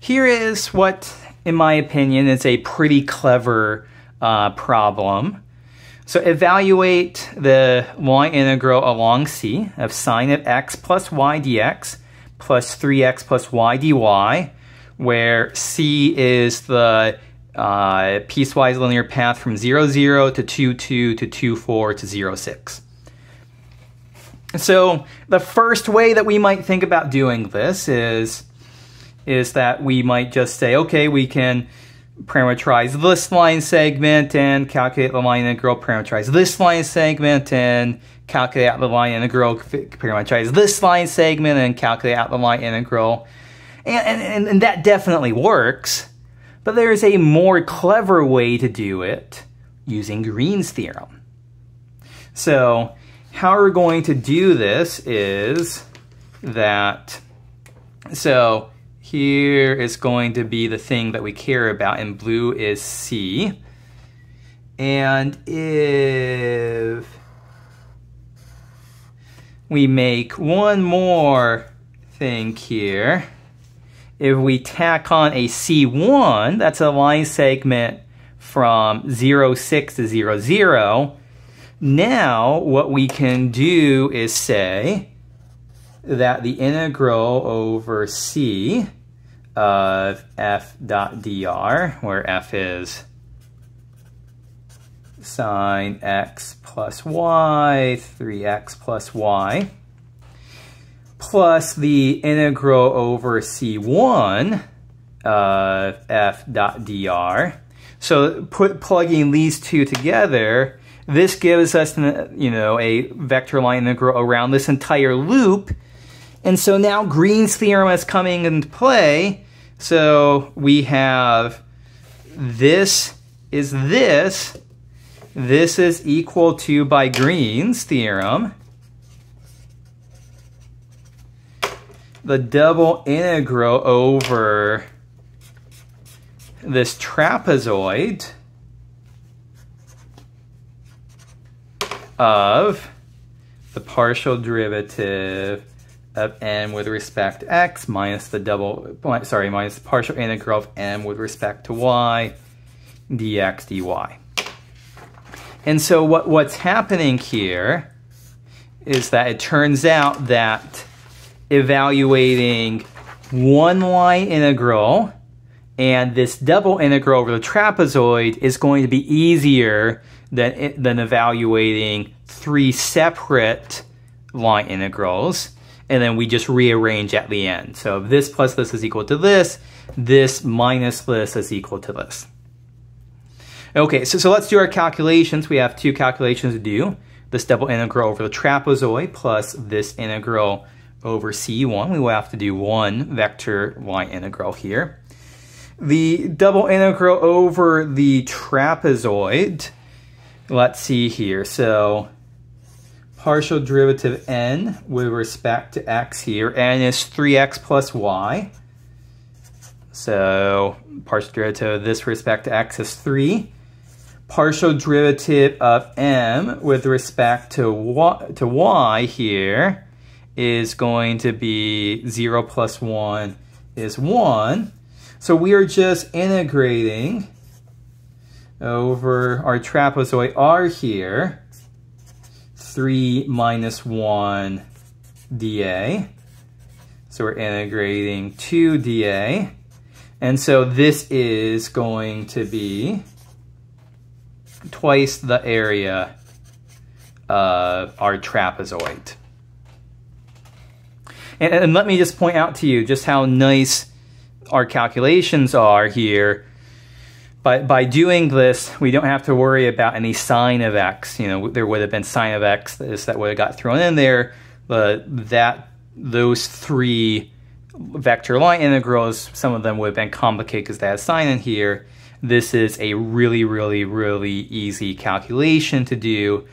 here is what, in my opinion, is a pretty clever uh, problem. So evaluate the line integral along C of sine of x plus y dx plus 3x plus y dy, where C is the uh, piecewise linear path from 0, 0 to 2, 2 to 2, 4 to 0, 6. So the first way that we might think about doing this is, is that we might just say, okay, we can parameterize this line segment and calculate the line integral, parameterize this line segment and calculate out the line integral, parameterize this line segment and calculate out the line integral. And, and, and that definitely works, but there's a more clever way to do it using Green's theorem. So how we're going to do this is that, so here is going to be the thing that we care about, and blue is C. And if we make one more thing here, if we tack on a C1, that's a line segment from 0, 6 to 0, 0, now what we can do is say that the integral over C of f dot dr, where f is sine x plus y, 3x plus y, plus the integral over c1 of f dot dr. So put plugging these two together, this gives us you know a vector line integral around this entire loop. And so now Green's theorem is coming into play so we have this is this. This is equal to, by Green's theorem, the double integral over this trapezoid of the partial derivative of n with respect to x minus the double, sorry, minus the partial integral of n with respect to y dx dy. And so what, what's happening here is that it turns out that evaluating one line integral and this double integral over the trapezoid is going to be easier than, than evaluating three separate line integrals and then we just rearrange at the end. So this plus this is equal to this, this minus this is equal to this. Okay, so, so let's do our calculations. We have two calculations to do. This double integral over the trapezoid plus this integral over C1. We will have to do one vector line integral here. The double integral over the trapezoid, let's see here. So partial derivative n with respect to x here. n is 3x plus y. So partial derivative of this respect to x is 3. Partial derivative of m with respect to y, to y here is going to be 0 plus 1 is 1. So we are just integrating over our trapezoid r here 3 minus 1 dA. So we're integrating 2 dA. And so this is going to be twice the area of our trapezoid. And, and, let me just point out to you just how nice our calculations are here by, by doing this, we don't have to worry about any sine of x. You know, there would have been sine of x that would have got thrown in there, but that those three vector line integrals, some of them would have been complicated because they had sine in here. This is a really, really, really easy calculation to do.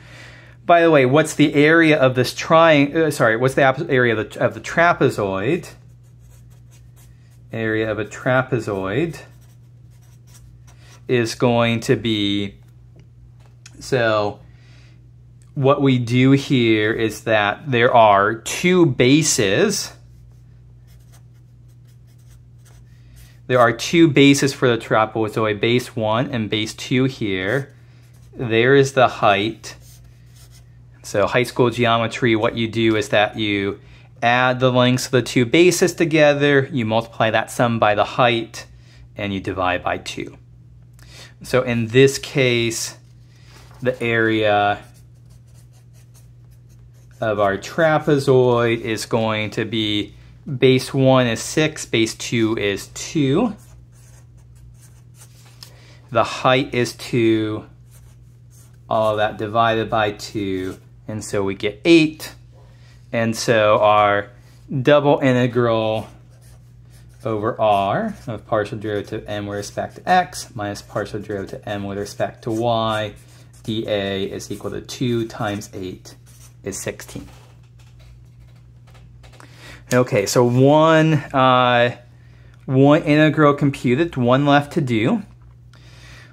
By the way, what's the area of this triangle? Uh, sorry, what's the area of the, of the trapezoid? Area of a trapezoid is going to be, so what we do here is that there are two bases. there are two bases for the trapezoid, base 1 and base 2 here. There is the height. So high school geometry, what you do is that you add the lengths of the two bases together, you multiply that sum by the height, and you divide by 2. So in this case, the area of our trapezoid is going to be base 1 is 6, base 2 is 2. The height is 2, all of that divided by 2, and so we get 8. And so our double integral over r of partial derivative m with respect to x minus partial derivative m with respect to y dA is equal to 2 times 8 is 16. Okay, so one, uh, one integral computed, one left to do.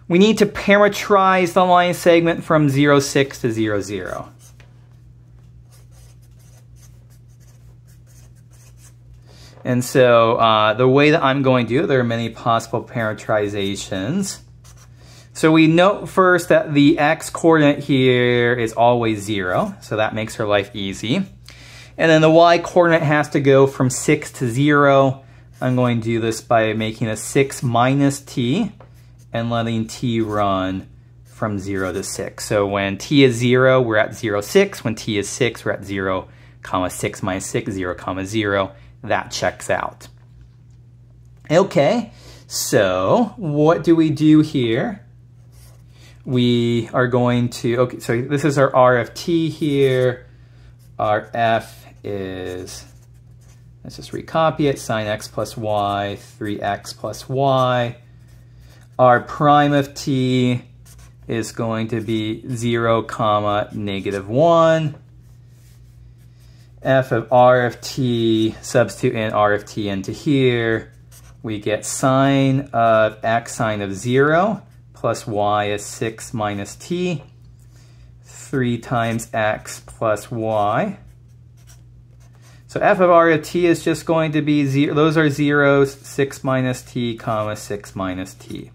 We need to parameterize the line segment from 0, 6 to 0, 0. And so uh, the way that I'm going to do it, there are many possible parameterizations. So we note first that the x coordinate here is always 0, so that makes her life easy. And then the y coordinate has to go from 6 to 0. I'm going to do this by making a 6 minus t and letting t run from 0 to 6. So when t is 0, we're at 0, 6. When t is 6, we're at 0, comma 6 minus 6, 0, comma 0 that checks out. Okay, so what do we do here? We are going to, okay, so this is our r of t here. Our f is, let's just recopy it, sine x plus y, 3x plus y. r prime of t is going to be 0, comma, negative 1 f of r of t, substitute in r of t into here, we get sine of x sine of 0 plus y is 6 minus t, 3 times x plus y. So f of r of t is just going to be, zero, those are zeros, 6 minus t, comma, 6 minus t.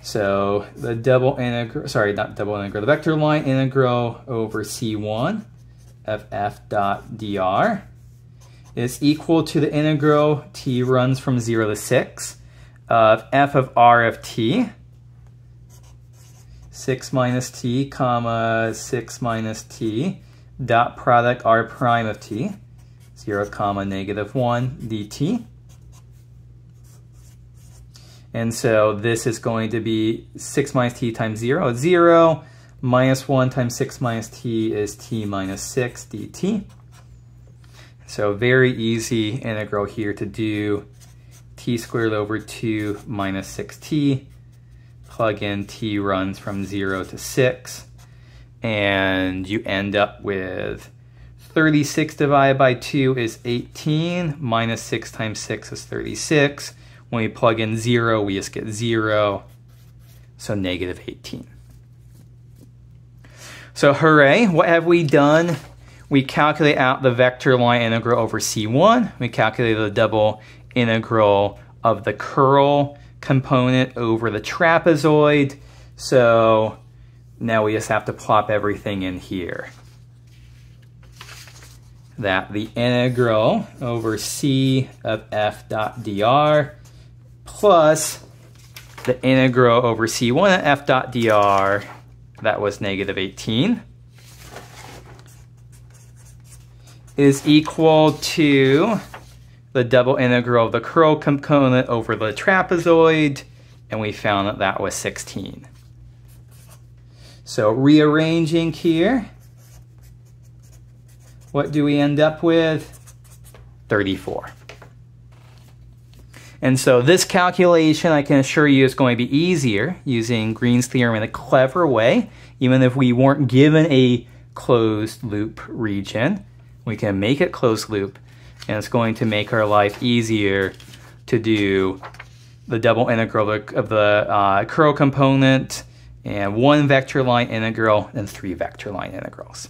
So the double integral, sorry, not double integral, the vector line integral over c1 of f dot dr is equal to the integral t runs from 0 to 6 of f of r of t. 6 minus t comma 6 minus t dot product r prime of t. 0 comma negative 1 dt. And so this is going to be 6 minus t times 0 0 minus 1 times 6 minus t is t minus 6 dt. So very easy integral here to do t squared over 2 minus 6t. Plug in t runs from 0 to 6. And you end up with 36 divided by 2 is 18. Minus 6 times 6 is 36. When we plug in 0, we just get 0. So negative 18. So hooray, what have we done? We calculate out the vector line integral over C1. We calculate the double integral of the curl component over the trapezoid. So now we just have to plop everything in here. That the integral over C of f dot dr plus the integral over C1 of f dot dr that was negative 18, is equal to the double integral of the curl component over the trapezoid, and we found that that was 16. So rearranging here, what do we end up with? 34. And so this calculation, I can assure you, is going to be easier using Green's theorem in a clever way. Even if we weren't given a closed loop region, we can make it closed loop, and it's going to make our life easier to do the double integral of the uh, curl component and one vector line integral and three vector line integrals.